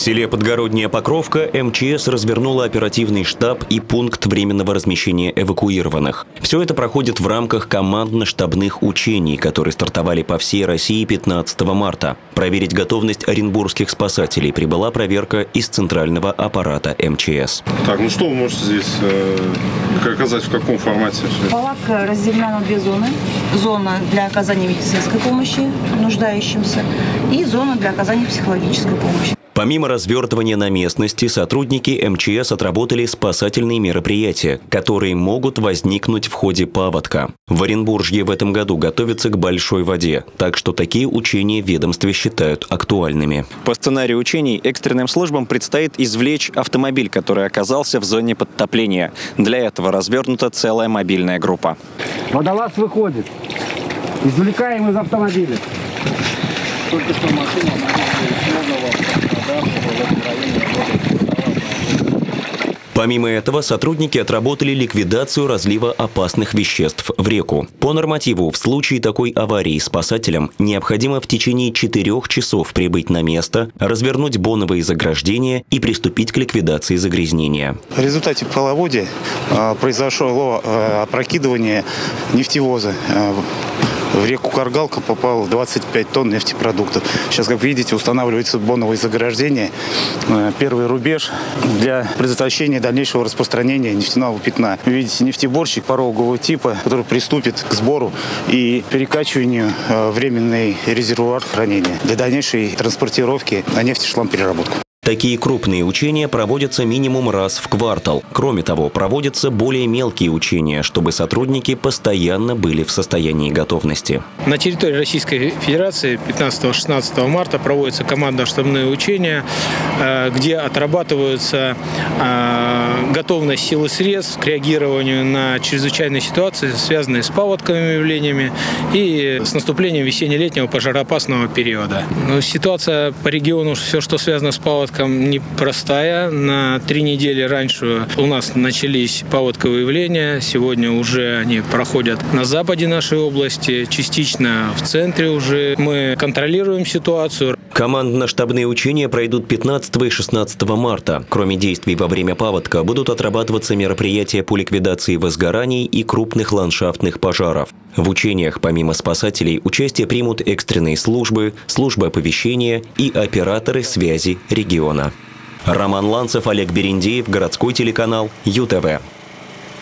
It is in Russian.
селе Подгородняя Покровка МЧС развернула оперативный штаб и пункт временного размещения эвакуированных. Все это проходит в рамках командно-штабных учений, которые стартовали по всей России 15 марта. Проверить готовность оренбургских спасателей прибыла проверка из центрального аппарата МЧС. Так, ну что вы можете здесь э, оказать, в каком формате? Палатка разделена на две зоны. Зона для оказания медицинской помощи нуждающимся и зона для оказания психологической помощи. Помимо развертывания на местности, сотрудники МЧС отработали спасательные мероприятия, которые могут возникнуть в ходе паводка. В Оренбуржье в этом году готовится к большой воде, так что такие учения ведомстве считают актуальными. По сценарию учений экстренным службам предстоит извлечь автомобиль, который оказался в зоне подтопления. Для этого развернута целая мобильная группа. Водолаз выходит. Извлекаем из автомобиля. Только что машина Помимо этого, сотрудники отработали ликвидацию разлива опасных веществ в реку. По нормативу, в случае такой аварии спасателям необходимо в течение четырех часов прибыть на место, развернуть боновые заграждения и приступить к ликвидации загрязнения. В результате половодья э, произошло э, опрокидывание нефтевоза. В реку Каргалка попало 25 тонн нефтепродуктов. Сейчас, как видите, устанавливается боновое заграждение. Э, первый рубеж для предотвращения дальнейшего распространения нефтяного пятна. Вы видите нефтеборщик порогового типа, который приступит к сбору и перекачиванию э, временный резервуар хранения для дальнейшей транспортировки на нефтешлам-переработку. Такие крупные учения проводятся минимум раз в квартал. Кроме того, проводятся более мелкие учения, чтобы сотрудники постоянно были в состоянии готовности. На территории Российской Федерации 15-16 марта проводятся командно-штабные учения, э, где отрабатываются э, готовность сил и средств к реагированию на чрезвычайные ситуации, связанные с паводковыми явлениями и с наступлением весенне-летнего пожароопасного периода. Но ситуация по региону, все, что связано с паводком, паводком непростая. На три недели раньше у нас начались паводковые явления. Сегодня уже они проходят на западе нашей области, частично в центре уже. Мы контролируем ситуацию. Командно-штабные учения пройдут 15 и 16 марта. Кроме действий во время паводка, будут отрабатываться мероприятия по ликвидации возгораний и крупных ландшафтных пожаров. В учениях, помимо спасателей, участие примут экстренные службы, службы оповещения и операторы связи региона. Роман Ланцев, Олег Берендеев, городской телеканал ЮТВ.